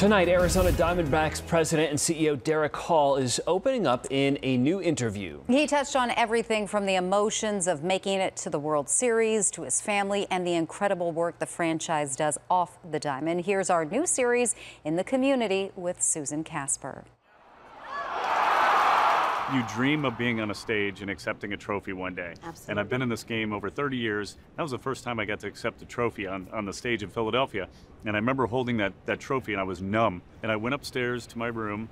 Tonight, Arizona Diamondbacks president and CEO Derrick Hall is opening up in a new interview. He touched on everything from the emotions of making it to the World Series to his family and the incredible work the franchise does off the diamond. Here's our new series in the community with Susan Casper you dream of being on a stage and accepting a trophy one day. Absolutely. And I've been in this game over 30 years. That was the first time I got to accept a trophy on, on the stage in Philadelphia. And I remember holding that, that trophy and I was numb. And I went upstairs to my room,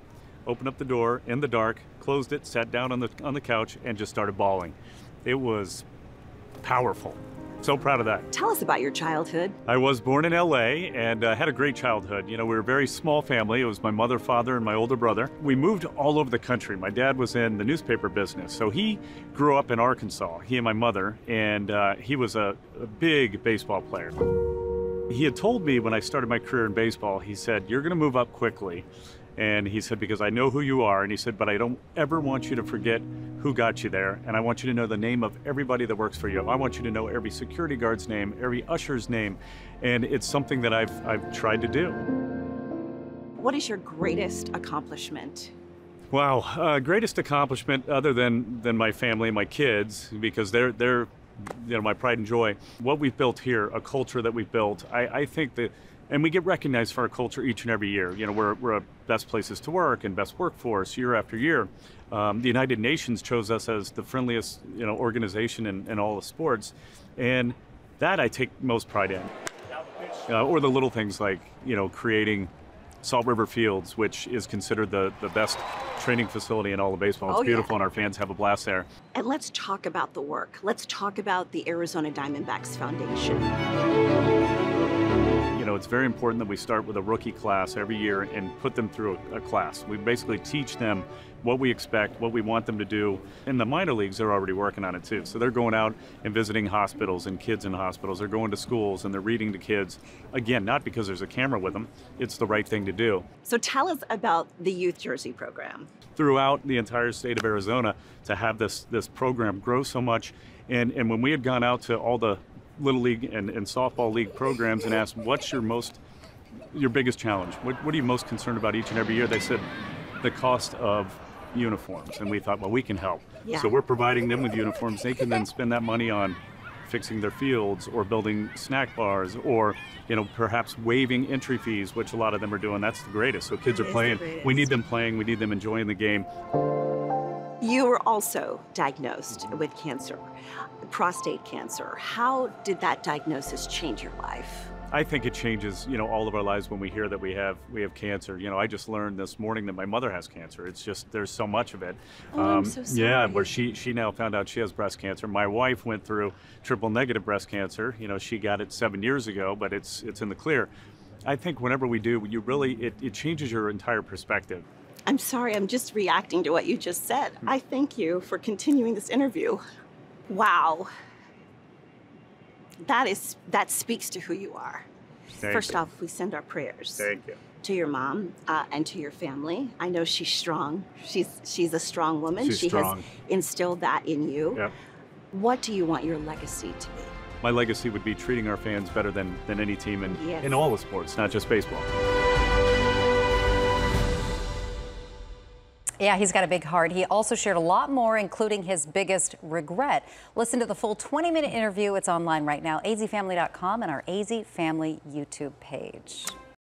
opened up the door in the dark, closed it, sat down on the, on the couch, and just started bawling. It was powerful. So proud of that. Tell us about your childhood. I was born in LA and uh, had a great childhood. You know, we were a very small family. It was my mother, father, and my older brother. We moved all over the country. My dad was in the newspaper business, so he grew up in Arkansas, he and my mother, and uh, he was a, a big baseball player. He had told me when I started my career in baseball, he said, You're going to move up quickly. And he said, Because I know who you are. And he said, But I don't ever want you to forget who got you there. And I want you to know the name of everybody that works for you. I want you to know every security guard's name, every usher's name. And it's something that I've, I've tried to do. What is your greatest accomplishment? Wow, uh, greatest accomplishment other than, than my family and my kids, because they're, they're you know, my pride and joy. What we've built here, a culture that we've built, I, I think that and we get recognized for our culture each and every year. You know, we're, we're a best places to work and best workforce year after year. Um, the United Nations chose us as the friendliest, you know, organization in, in all of sports, and that I take most pride in. Uh, or the little things like, you know, creating Salt River Fields, which is considered the, the best training facility in all of baseball. It's oh, beautiful, yeah. and our fans have a blast there. And let's talk about the work. Let's talk about the Arizona Diamondbacks Foundation know, it's very important that we start with a rookie class every year and put them through a, a, class. We basically teach them what we expect, what we want them to do. In the minor leagues, they're already working on it too. So they're going out and visiting hospitals and kids in hospitals. They're going to schools and they're reading to kids. Again, not because there's a camera with them, it's the right thing to do. So tell us about the Youth Jersey program. Throughout the entire state of Arizona, to have this, this program grow so much. And, and when we had gone out to all the little league and, and softball league programs and asked, "What's your most your biggest challenge? What, what are you most concerned about each and every year?" They said, "The cost of uniforms." And we thought, well, we can help. Yeah. So we're providing them with uniforms. They can then spend that money on fixing their fields or building snack bars or you know perhaps waiving entry fees which a lot of them are doing that's the greatest so kids it are playing we need them playing we need them enjoying the game you were also diagnosed with cancer, prostate cancer. How did that diagnosis change your life? I think it changes, you know, all of our lives when we hear that we have we have cancer. You know, I just learned this morning that my mother has cancer. It's just there's so much of it. Oh, um, I'm so sorry. Yeah, where she she now found out she has breast cancer. My wife went through triple negative breast cancer. You know, she got it seven years ago, but it's it's in the clear. I think whenever we do, you really it, it changes your entire perspective. I'm sorry, I'm just reacting to what you just said. I thank you for continuing this interview. Wow. That is that speaks to who you are. Thank First you. off, we send our prayers. Thank you. To your mom uh, and to your family. I know she's strong. She's she's a strong woman. She's she strong. has instilled that in you. Yep. What do you want your legacy to be? My legacy would be treating our fans better than, than any team in, yes. in all the sports, not just baseball. Yeah, he's got a big heart. He also shared a lot more, including his biggest regret. Listen to the full 20 minute interview. It's online right now, azfamily.com and our AZ Family YouTube page.